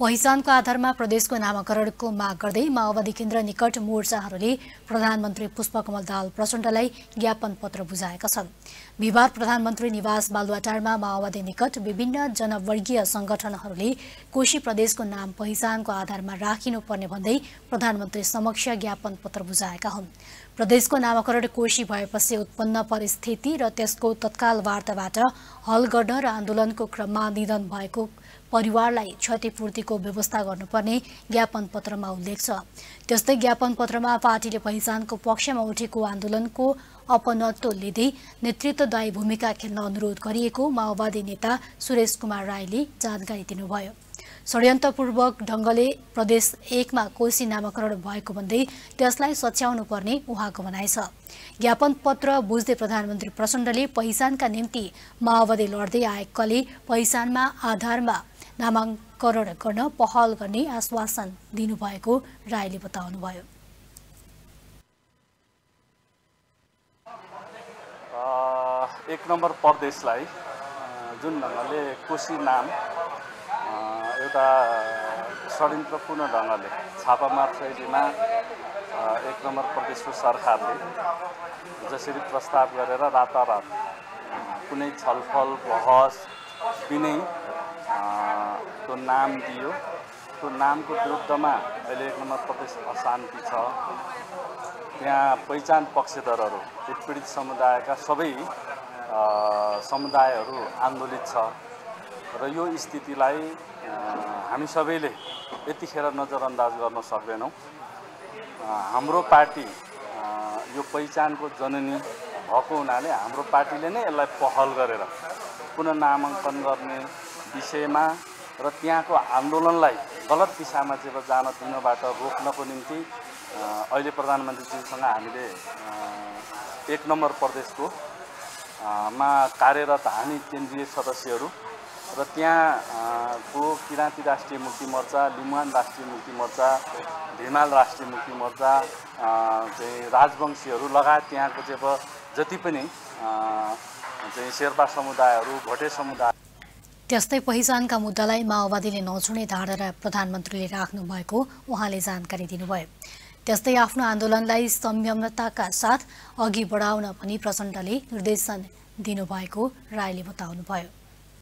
पहिचानको आधारमा प्रदेशको नामाकरणको माग गर्दै माओवादी केन्द्र निकट मोर्चाहरूले प्रधानमन्त्री पुष्पकमल दाहाल प्रचण्डलाई ज्ञापन पत्र बुझाएका छन्। बिहिबार प्रधानमन्त्री निवास बालुवाटारमा माओवादी निकट विभिन्न जनवर्गीय संगठनहरूले कोशी प्रदेशको नाम पहिचानको आधारमा राखिनुपर्ने भन्दै प्रधानमन्त्री समक्ष ज्ञापन पत्र बुझाएका हुन्। प्रदेशको नामाकरण कोशी भएपछि उत्पन्न परिस्थिति र त्यसको तत्काल वार्ताबाट हल गर्न र आन्दोलनको क्रममा निधन भएको परिवारलाई क्षतिपूर्तिको व्यवस्था गर्नुपर्ने ज्ञापन पत्रमा उल्लेख छ। त्यस्तै ज्ञापन पत्रमा पार्टीले पहिचानको पक्षमा उठेको आन्दोलनको अपनत्व लिँदै नेतृत्वदायी भूमिका खेल्न अनुरोध गरिएको माओवादी नेता सुरेश कुमार राईले जानकारी दिनुभयो। षड्यन्त्रपूर्वक ढङ्गले प्रदेश एकमा कोशी नामाकरण भएको भन्दै त्यसलाई सच्याउनु पर्ने उहाँको भनाइ छ। ज्ञापन पत्र बुझ्दै प्रधानमन्त्री प्रचण्डले पहिचानका निम्ति माओवादी लड्दै आएकाले पहिचानमा आधारमा नामाङ्करण गर्न पहल गर्ने आश्वासन दिनुभएको राईले बताउनुभयो। एक नम्बर प्रदेशलाई जुन ढङ्गले कोशी नाम एउटा षड्यन्त्रपूर्ण ढङ्गले छापामार शैलीमा एक नम्बर प्रदेशको सरकारले जसरी प्रस्ताव गरेर रातारात कुनै छलफल बहस बिनै त्यो नाम दियो। त्यो नामको विरुद्धमा अहिले एक नम्बर प्रदेश अशान्ति छ। त्यहाँ पहिचान पक्षधरहरू पीडित समुदायका सबै समुदायहरू आन्दोलित छ। र यो स्थितिलाई हामी सबैले यतिखेर नजरअन्दाज गर्न सक्दैनौँ। हाम्रो पार्टी यो पहिचानको जननी भएको हुनाले हाम्रो पार्टीले नै यसलाई पहल गरेर पुनः नामाङ्कन गर्ने विषयमा र त्यहाँको आन्दोलनलाई गलत दिशामा चाहिँ जान दिनबाट रोक्नको निम्ति अहिले प्रधानमन्त्रीजीसँग हामीले एक नम्बर प्रदेशको मा कार्यरत हामी केन्द्रीय सदस्यहरू र त्यहाँको किराँती राष्ट्रिय मुक्ति मोर्चा लिमुवान राष्ट्रिय मुक्ति मोर्चा धिमाल राष्ट्रिय मुक्ति मोर्चा चाहिँ राजवंशीहरू लगायत त्यहाँको चाहिँ जति पनि चाहिँ शेर्पा समुदायहरू भोटे समुदाय त्यस्तै पहिचानका मुद्दालाई माओवादीले नछुने धारणा प्रधानमन्त्रीले राख्नु भएको उहाँले जानकारी दिनुभयो। त्यस्तै आफ्नो आन्दोलनलाई संयमताका साथ अघि बढाउन पनि प्रचण्डले निर्देशन दिनुभएको राईले बताउनुभयो।